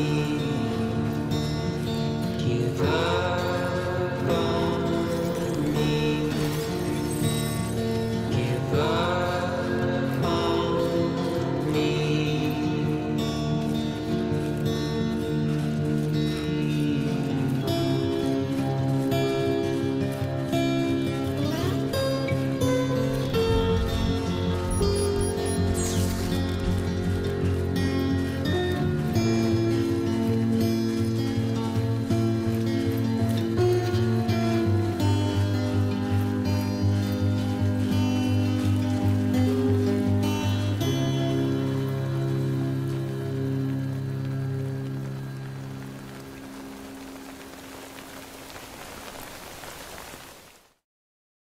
me.